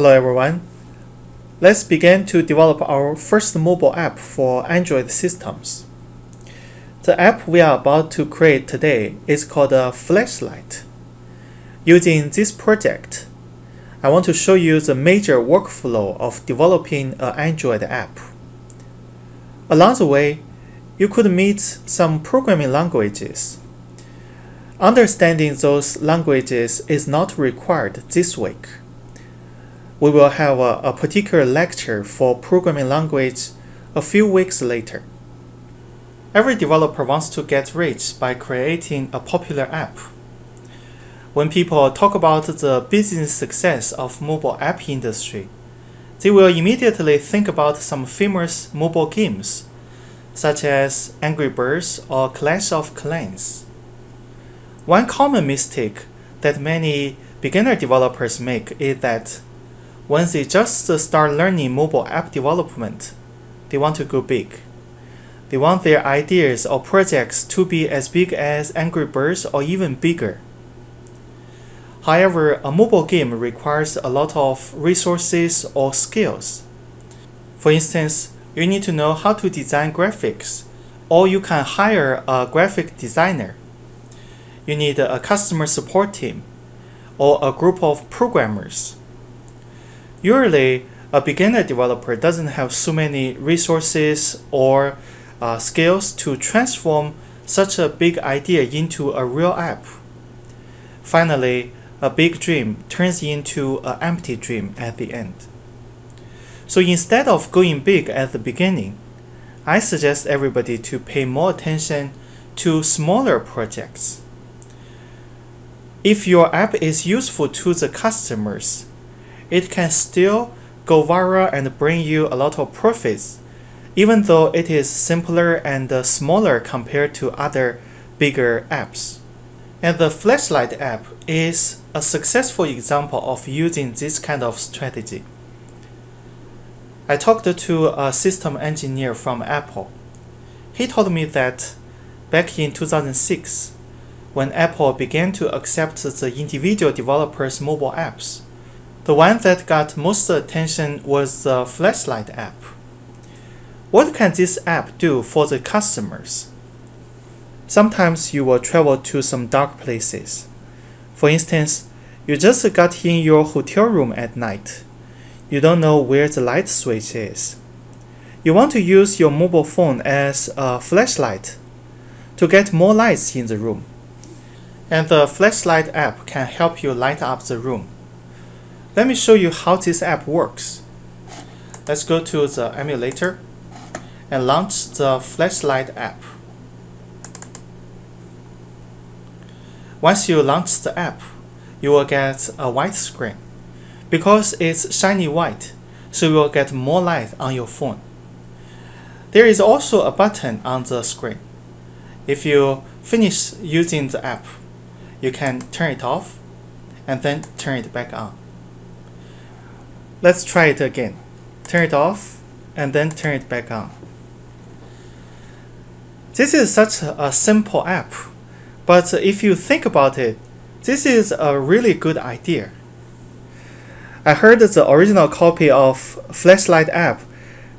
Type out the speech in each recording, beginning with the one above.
Hello everyone. Let's begin to develop our first mobile app for Android systems. The app we are about to create today is called a Flashlight. Using this project, I want to show you the major workflow of developing an Android app. Along the way, you could meet some programming languages. Understanding those languages is not required this week. We will have a, a particular lecture for programming language a few weeks later. Every developer wants to get rich by creating a popular app. When people talk about the business success of mobile app industry, they will immediately think about some famous mobile games, such as Angry Birds or Clash of Clans. One common mistake that many beginner developers make is that once they just start learning mobile app development, they want to go big. They want their ideas or projects to be as big as Angry Birds or even bigger. However, a mobile game requires a lot of resources or skills. For instance, you need to know how to design graphics, or you can hire a graphic designer. You need a customer support team, or a group of programmers. Usually, a beginner developer doesn't have so many resources or uh, skills to transform such a big idea into a real app. Finally, a big dream turns into an empty dream at the end. So instead of going big at the beginning, I suggest everybody to pay more attention to smaller projects. If your app is useful to the customers, it can still go viral and bring you a lot of profits, even though it is simpler and smaller compared to other bigger apps. And the Flashlight app is a successful example of using this kind of strategy. I talked to a system engineer from Apple. He told me that back in 2006, when Apple began to accept the individual developers' mobile apps, the one that got most attention was the Flashlight app. What can this app do for the customers? Sometimes you will travel to some dark places. For instance, you just got in your hotel room at night. You don't know where the light switch is. You want to use your mobile phone as a flashlight to get more lights in the room. And the flashlight app can help you light up the room. Let me show you how this app works. Let's go to the emulator and launch the flashlight app. Once you launch the app, you will get a white screen. Because it's shiny white, so you will get more light on your phone. There is also a button on the screen. If you finish using the app, you can turn it off and then turn it back on. Let's try it again. Turn it off and then turn it back on. This is such a simple app, but if you think about it, this is a really good idea. I heard the original copy of Flashlight app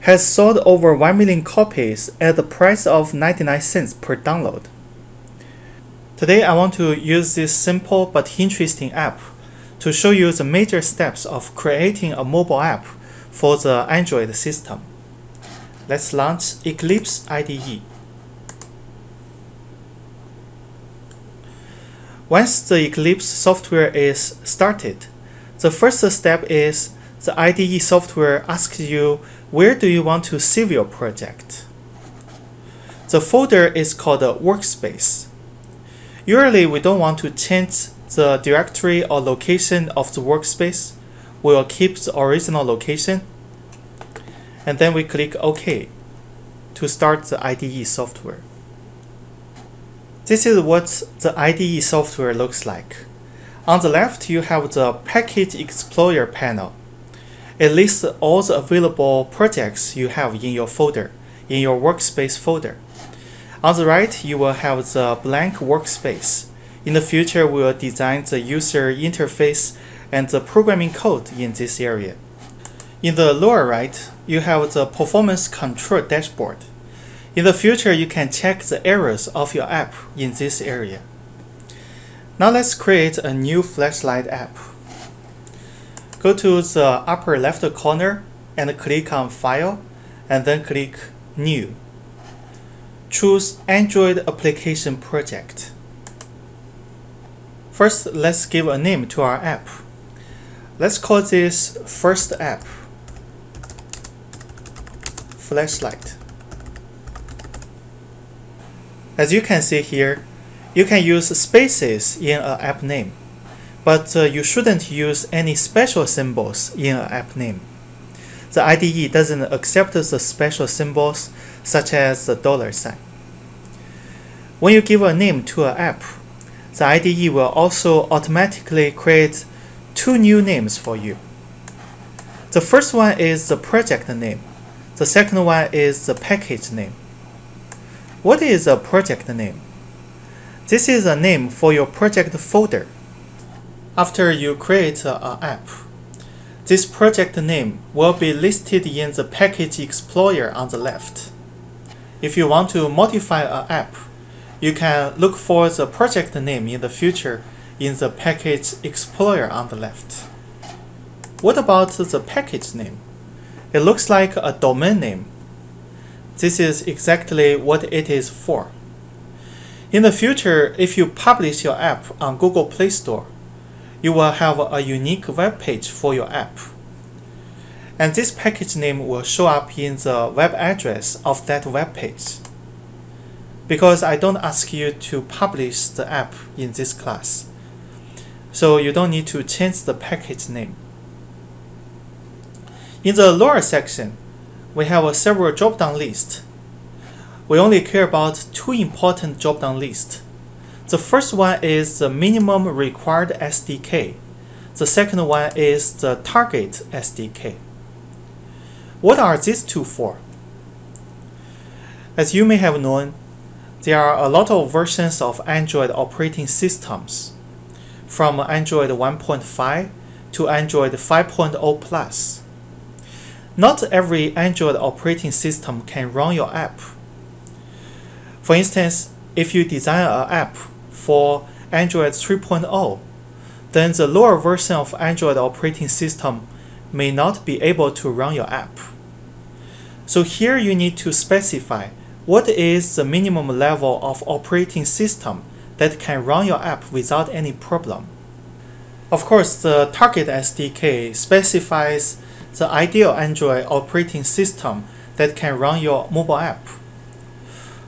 has sold over 1 million copies at the price of 99 cents per download. Today I want to use this simple but interesting app to show you the major steps of creating a mobile app for the Android system. Let's launch Eclipse IDE. Once the Eclipse software is started, the first step is the IDE software asks you where do you want to save your project. The folder is called a workspace. Usually we don't want to change the directory or location of the workspace. We will keep the original location. And then we click OK to start the IDE software. This is what the IDE software looks like. On the left, you have the Package Explorer panel. It lists all the available projects you have in your folder, in your workspace folder. On the right, you will have the blank workspace. In the future, we will design the user interface and the programming code in this area. In the lower right, you have the performance control dashboard. In the future, you can check the errors of your app in this area. Now let's create a new flashlight app. Go to the upper left corner and click on File and then click New. Choose Android Application Project. First, let's give a name to our app. Let's call this First App Flashlight. As you can see here, you can use spaces in an app name, but uh, you shouldn't use any special symbols in an app name. The IDE doesn't accept the special symbols such as the dollar sign. When you give a name to an app, the IDE will also automatically create two new names for you. The first one is the project name. The second one is the package name. What is a project name? This is a name for your project folder. After you create an app, this project name will be listed in the Package Explorer on the left. If you want to modify an app, you can look for the project name in the future in the Package Explorer on the left. What about the package name? It looks like a domain name. This is exactly what it is for. In the future, if you publish your app on Google Play Store, you will have a unique web page for your app. And this package name will show up in the web address of that web page. Because I don't ask you to publish the app in this class, so you don't need to change the package name. In the lower section, we have a several drop-down lists we only care about two important drop-down lists. The first one is the minimum required SDK. The second one is the target SDK. What are these two for? As you may have known, there are a lot of versions of Android operating systems, from Android 1.5 to Android 5.0 Plus. Not every Android operating system can run your app. For instance, if you design an app for Android 3.0, then the lower version of Android operating system may not be able to run your app. So here you need to specify what is the minimum level of operating system that can run your app without any problem. Of course, the target SDK specifies the ideal Android operating system that can run your mobile app.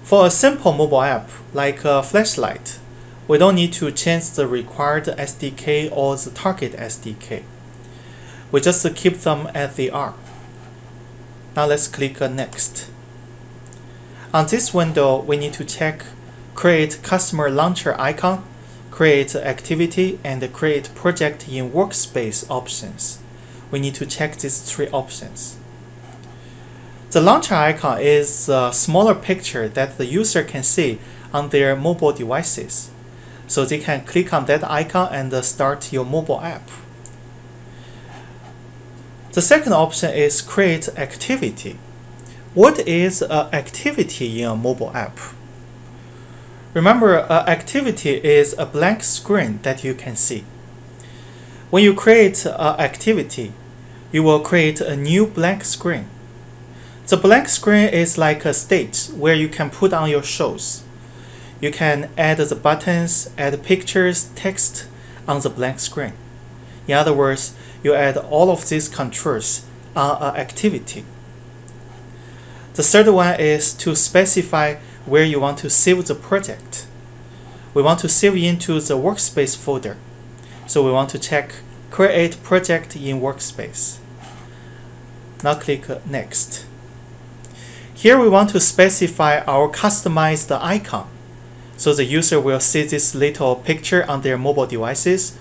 For a simple mobile app like a flashlight, we don't need to change the required SDK or the target SDK. We just keep them as they are. Now let's click Next. On this window, we need to check Create Customer Launcher icon, Create Activity, and Create Project in Workspace options. We need to check these three options. The launcher icon is a smaller picture that the user can see on their mobile devices. So they can click on that icon and start your mobile app. The second option is create activity. What is an activity in a mobile app? Remember, an activity is a blank screen that you can see. When you create an activity, you will create a new blank screen. The blank screen is like a stage where you can put on your shows. You can add the buttons, add pictures, text on the blank screen. In other words, you add all of these controls on an activity. The third one is to specify where you want to save the project. We want to save into the workspace folder. So we want to check Create Project in Workspace. Now click Next. Here we want to specify our customized icon. So the user will see this little picture on their mobile devices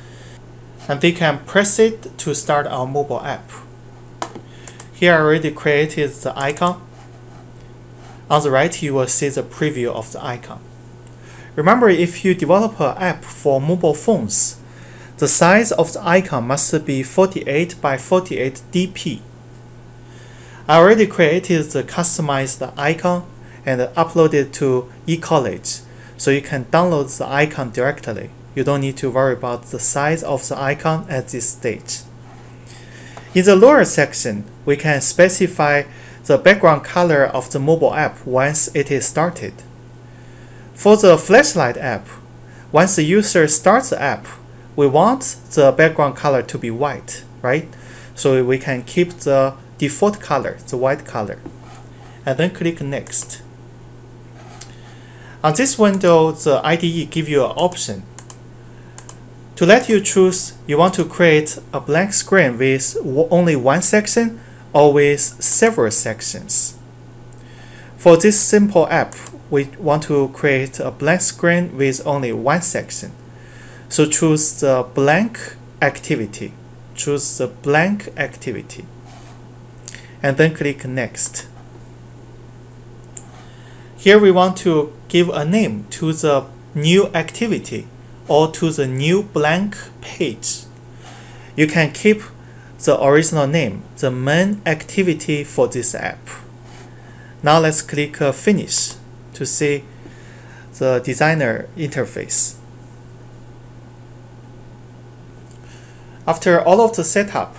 and they can press it to start our mobile app. Here I already created the icon. On the right, you will see the preview of the icon. Remember, if you develop an app for mobile phones, the size of the icon must be 48 by 48 dp. I already created the customized icon and uploaded it to eCollege, so you can download the icon directly. You don't need to worry about the size of the icon at this stage. In the lower section, we can specify the background color of the mobile app once it is started. For the flashlight app, once the user starts the app, we want the background color to be white, right? So we can keep the default color, the white color, and then click next. On this window, the IDE give you an option. To let you choose, you want to create a blank screen with only one section with several sections. For this simple app, we want to create a blank screen with only one section. So choose the blank activity. Choose the blank activity. And then click next. Here we want to give a name to the new activity or to the new blank page. You can keep the original name, the main activity for this app. Now let's click uh, Finish to see the designer interface. After all of the setup,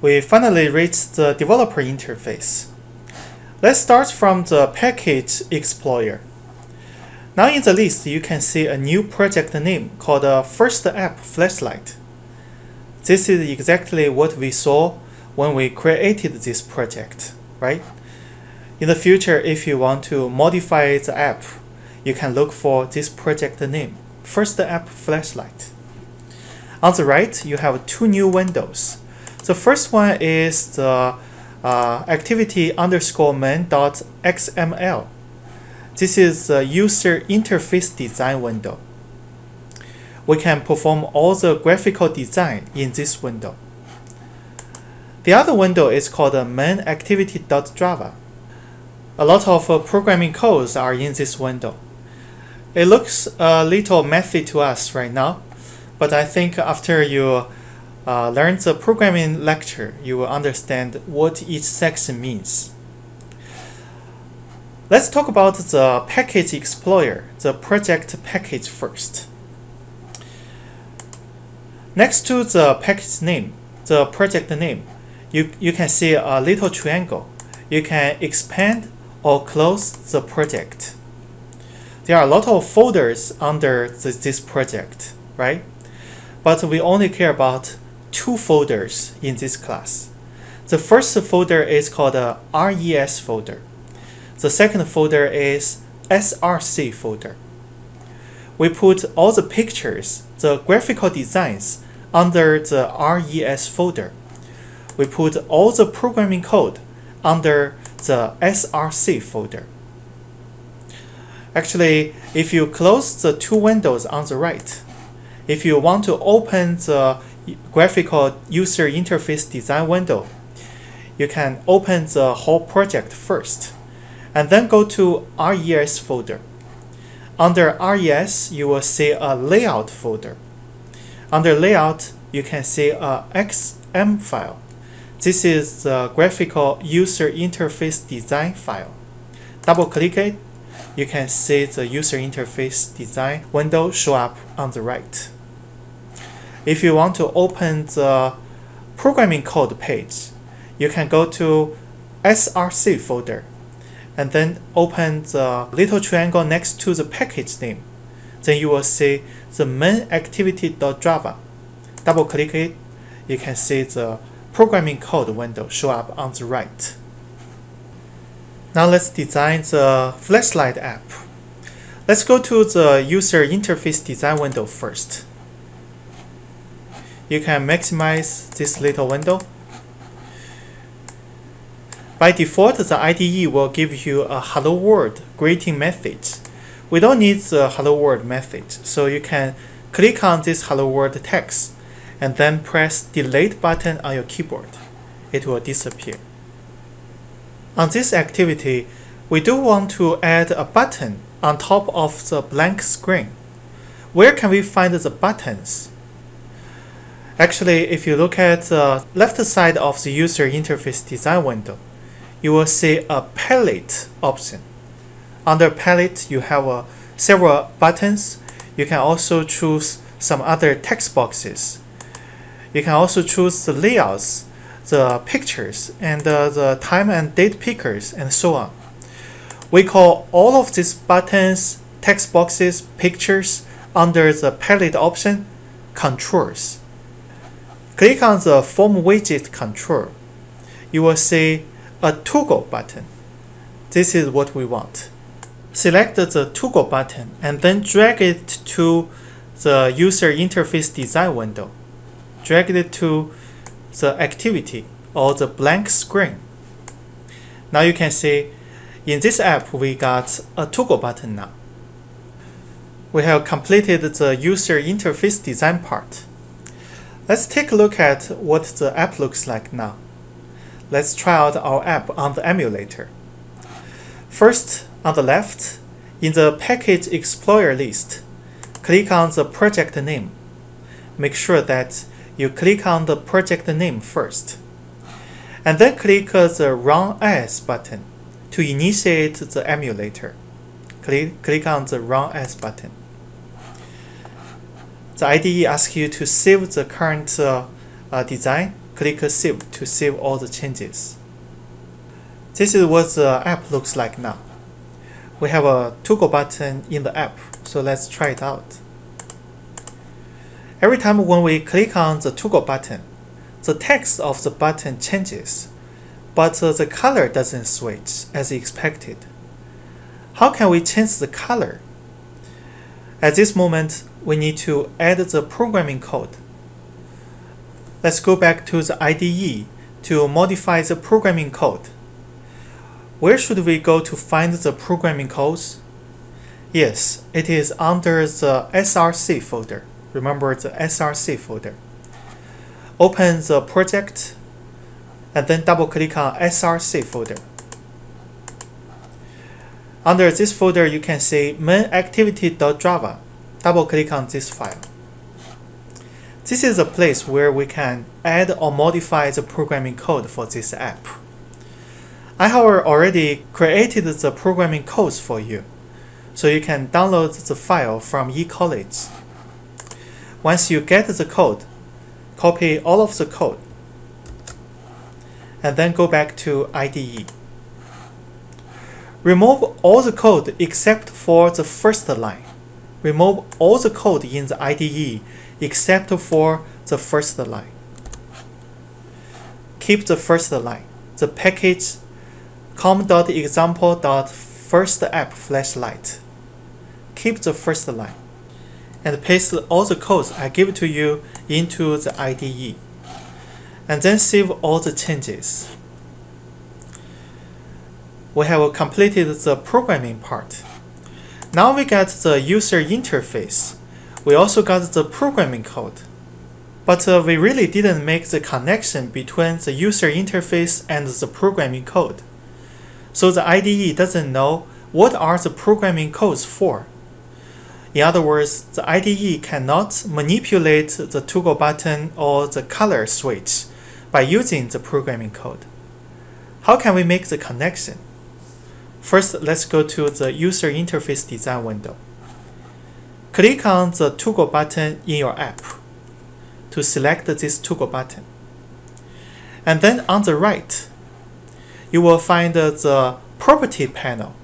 we finally reach the developer interface. Let's start from the Package Explorer. Now in the list, you can see a new project name called uh, First App Flashlight. This is exactly what we saw when we created this project, right? In the future, if you want to modify the app, you can look for this project name, First App Flashlight. On the right, you have two new windows. The first one is the uh, activity underscore main.xml. This is the user interface design window we can perform all the graphical design in this window. The other window is called main activity.java. A lot of uh, programming codes are in this window. It looks a little messy to us right now, but I think after you uh, learn the programming lecture, you will understand what each section means. Let's talk about the Package Explorer, the project package first. Next to the package name, the project name, you, you can see a little triangle. You can expand or close the project. There are a lot of folders under this, this project, right? But we only care about two folders in this class. The first folder is called a RES folder. The second folder is SRC folder. We put all the pictures, the graphical designs, under the RES folder. We put all the programming code under the SRC folder. Actually, if you close the two windows on the right, if you want to open the graphical user interface design window, you can open the whole project first, and then go to RES folder. Under RES, you will see a layout folder. Under layout, you can see a XM file. This is the graphical user interface design file. Double click it, you can see the user interface design window show up on the right. If you want to open the programming code page, you can go to SRC folder and then open the little triangle next to the package name. Then you will see the main activity.java. Double click it, you can see the programming code window show up on the right. Now let's design the flashlight app. Let's go to the user interface design window first. You can maximize this little window. By default, the IDE will give you a hello world greeting message we don't need the hello world method, so you can click on this hello world text and then press delete button on your keyboard. It will disappear. On this activity, we do want to add a button on top of the blank screen. Where can we find the buttons? Actually, if you look at the left side of the user interface design window, you will see a palette option. Under palette, you have uh, several buttons. You can also choose some other text boxes. You can also choose the layouts, the pictures, and uh, the time and date pickers, and so on. We call all of these buttons, text boxes, pictures under the palette option controls. Click on the Form Widget control. You will see a toggle button. This is what we want. Select the toggle button and then drag it to the user interface design window. Drag it to the activity or the blank screen. Now you can see in this app we got a toggle button now. We have completed the user interface design part. Let's take a look at what the app looks like now. Let's try out our app on the emulator. First, on the left, in the Package Explorer list, click on the project name. Make sure that you click on the project name first. And then click the Run As button to initiate the emulator. Click, click on the Run As button the IDE asks you to save the current uh, uh, design. Click Save to save all the changes. This is what the app looks like now. We have a toggle button in the app, so let's try it out. Every time when we click on the toggle button, the text of the button changes, but uh, the color doesn't switch as expected. How can we change the color? At this moment, we need to add the programming code. Let's go back to the IDE to modify the programming code. Where should we go to find the programming codes? Yes, it is under the SRC folder. Remember the SRC folder. Open the project and then double click on SRC folder. Under this folder, you can see mainActivity.java. Double click on this file. This is a place where we can add or modify the programming code for this app. I have already created the programming codes for you, so you can download the file from eCollege. Once you get the code, copy all of the code, and then go back to IDE. Remove all the code except for the first line. Remove all the code in the IDE except for the first line. Keep the first line. The package com.example.firstapp flashlight. Keep the first line and paste all the codes I give to you into the IDE and then save all the changes we have completed the programming part. Now we got the user interface. We also got the programming code. But uh, we really didn't make the connection between the user interface and the programming code. So the IDE doesn't know what are the programming codes for. In other words, the IDE cannot manipulate the toggle button or the color switch by using the programming code. How can we make the connection? First, let's go to the User Interface Design window. Click on the toggle button in your app to select this toggle button. And then on the right, you will find the Property panel.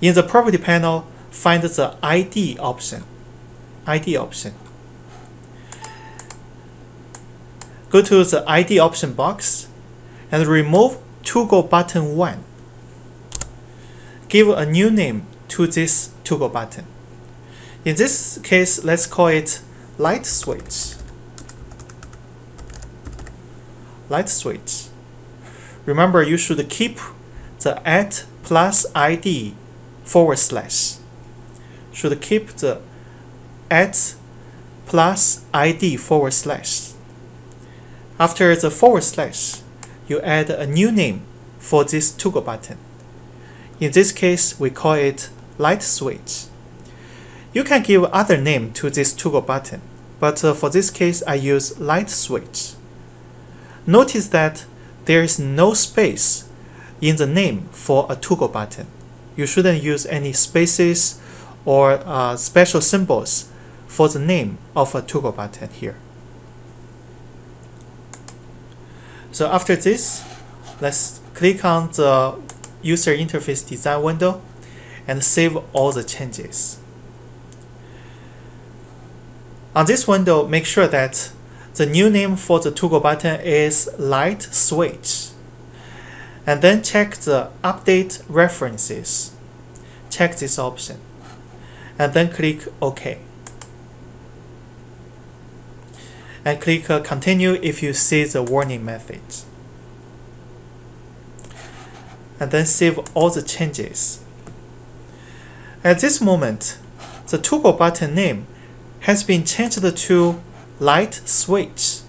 In the Property panel, find the ID option. ID option. Go to the ID option box and remove toggle button 1 give a new name to this toggle button. In this case, let's call it light switch. Light switch. Remember, you should keep the at plus id forward slash. Should keep the at plus id forward slash. After the forward slash, you add a new name for this toggle button. In this case, we call it light switch. You can give other name to this toggle button, but uh, for this case I use light switch. Notice that there is no space in the name for a toggle button. You shouldn't use any spaces or uh, special symbols for the name of a toggle button here. So after this, let's click on the user interface design window and save all the changes. On this window, make sure that the new name for the toggle button is light switch. And then check the update references. Check this option. And then click OK. And click uh, continue if you see the warning message. And then save all the changes. At this moment, the toggle button name has been changed to light switch.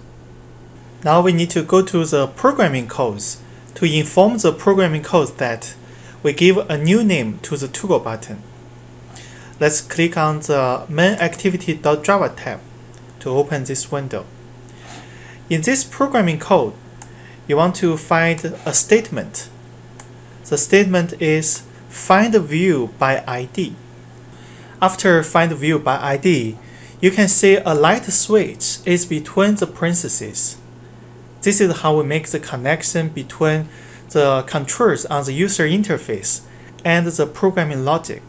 Now we need to go to the programming codes to inform the programming code that we give a new name to the toggle button. Let's click on the main activity.java tab to open this window. In this programming code, you want to find a statement. The statement is find view by ID. After find view by ID, you can see a light switch is between the parentheses. This is how we make the connection between the controls on the user interface and the programming logic.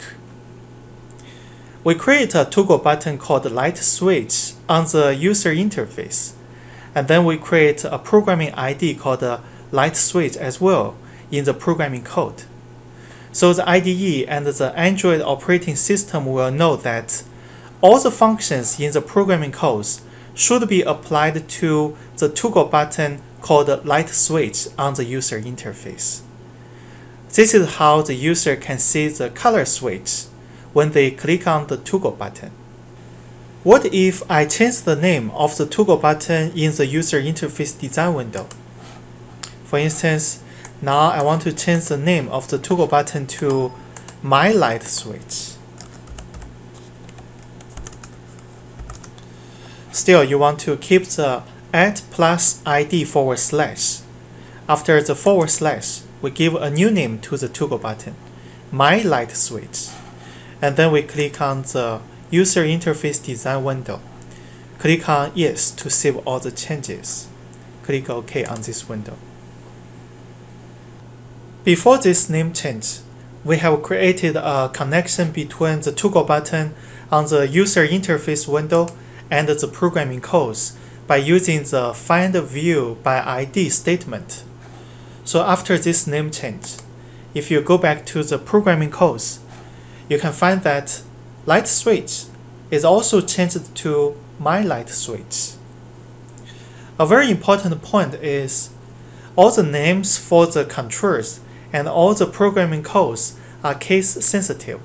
We create a toggle button called light switch on the user interface, and then we create a programming ID called light switch as well in the programming code. So the IDE and the Android operating system will know that all the functions in the programming codes should be applied to the toggle button called light switch on the user interface. This is how the user can see the color switch when they click on the toggle button. What if I change the name of the toggle button in the user interface design window? For instance, now I want to change the name of the toggle button to My Light Switch. Still, you want to keep the add plus id forward slash. After the forward slash, we give a new name to the toggle button, My Light Switch. And then we click on the User Interface Design window. Click on Yes to save all the changes. Click OK on this window. Before this name change, we have created a connection between the toggle button on the user interface window and the programming codes by using the find view by ID statement. So after this name change, if you go back to the programming codes, you can find that light switch is also changed to my light switch. A very important point is all the names for the controls and all the programming codes are case sensitive.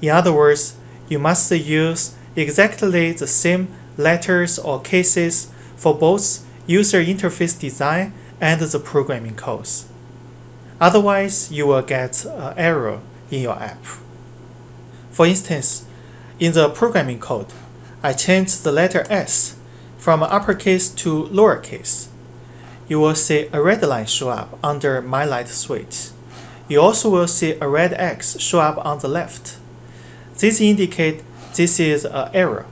In other words, you must use exactly the same letters or cases for both user interface design and the programming codes. Otherwise, you will get an error in your app. For instance, in the programming code, I changed the letter S from uppercase to lowercase. You will see a red line show up under My Light switch. You also will see a red X show up on the left. This indicates this is an error.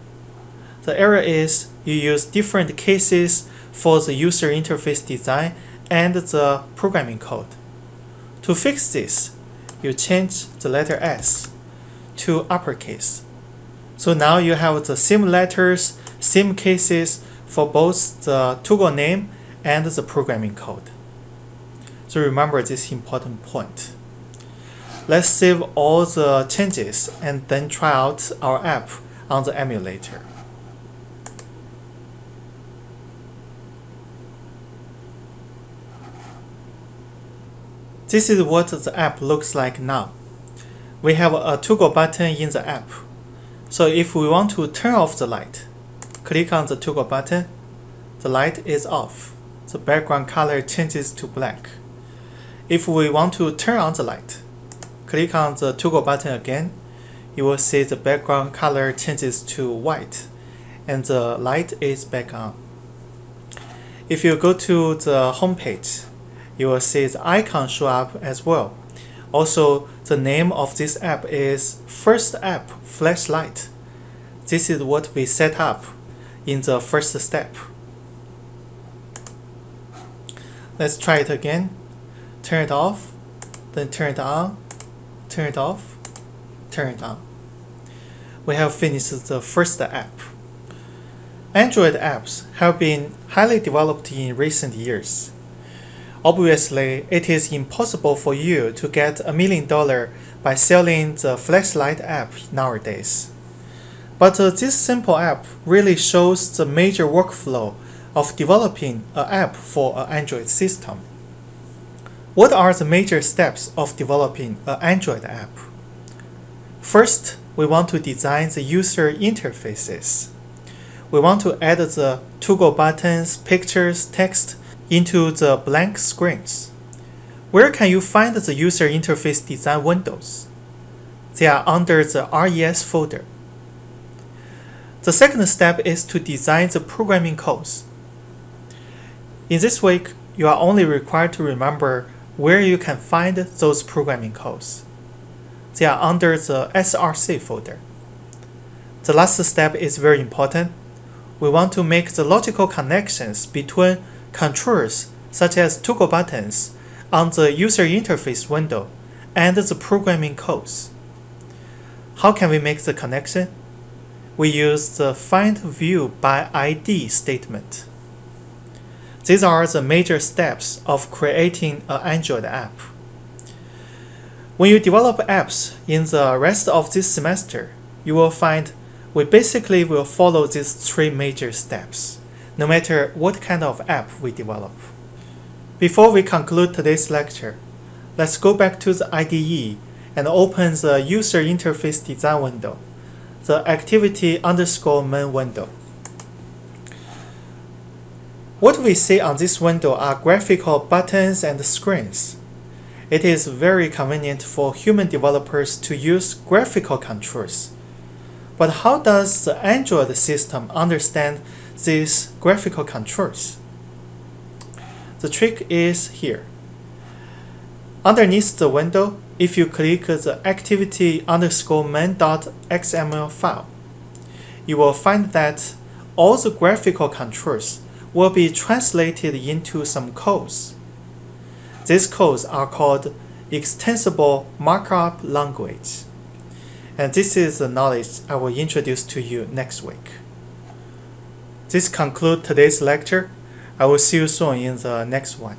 The error is you use different cases for the user interface design and the programming code. To fix this, you change the letter S to uppercase. So now you have the same letters, same cases for both the toggle name and the programming code. So remember this important point. Let's save all the changes and then try out our app on the emulator. This is what the app looks like now. We have a toggle button in the app. So if we want to turn off the light, click on the toggle button, the light is off. The background color changes to black. If we want to turn on the light, Click on the toggle button again. You will see the background color changes to white and the light is back on. If you go to the home page, you will see the icon show up as well. Also, the name of this app is First App Flashlight. This is what we set up in the first step. Let's try it again. Turn it off, then turn it on, turn it off, turn it on. We have finished the first app. Android apps have been highly developed in recent years. Obviously, it is impossible for you to get a million dollars by selling the flashlight app nowadays. But uh, this simple app really shows the major workflow of developing an app for an Android system. What are the major steps of developing an Android app? First, we want to design the user interfaces. We want to add the toggle buttons, pictures, text into the blank screens. Where can you find the user interface design windows? They are under the RES folder. The second step is to design the programming codes. In this week, you are only required to remember where you can find those programming codes. They are under the SRC folder. The last step is very important. We want to make the logical connections between controls such as toggle buttons on the user interface window and the programming codes. How can we make the connection? we use the find view by ID statement. These are the major steps of creating an Android app. When you develop apps in the rest of this semester, you will find we basically will follow these three major steps, no matter what kind of app we develop. Before we conclude today's lecture, let's go back to the IDE and open the user interface design window the activity underscore main window. What we see on this window are graphical buttons and screens. It is very convenient for human developers to use graphical controls. But how does the Android system understand these graphical controls? The trick is here. Underneath the window, if you click the activity underscore main.xml file, you will find that all the graphical controls will be translated into some codes. These codes are called extensible markup language. And this is the knowledge I will introduce to you next week. This concludes today's lecture. I will see you soon in the next one.